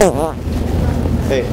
啊，对。